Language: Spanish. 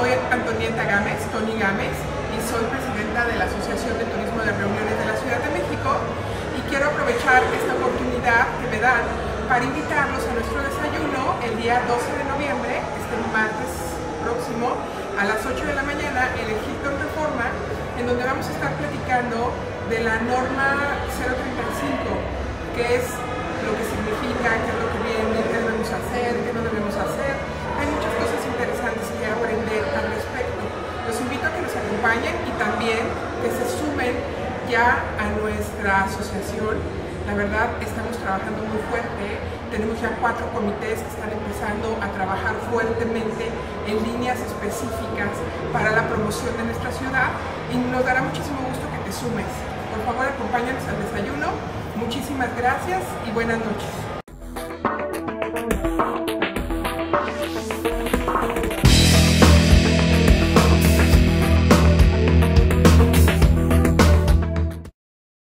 Gámez, Tony Gámez, y soy presidenta de la Asociación de Turismo de Reuniones de la Ciudad de México. Y quiero aprovechar esta oportunidad que me dan para invitarlos a nuestro desayuno el día 12 de noviembre, este martes próximo, a las 8 de la mañana en el Hilton Reforma, en donde vamos a estar platicando de la norma 035, que es y también que se sumen ya a nuestra asociación. La verdad, estamos trabajando muy fuerte. Tenemos ya cuatro comités que están empezando a trabajar fuertemente en líneas específicas para la promoción de nuestra ciudad y nos dará muchísimo gusto que te sumes. Por favor, acompáñanos al desayuno. Muchísimas gracias y buenas noches.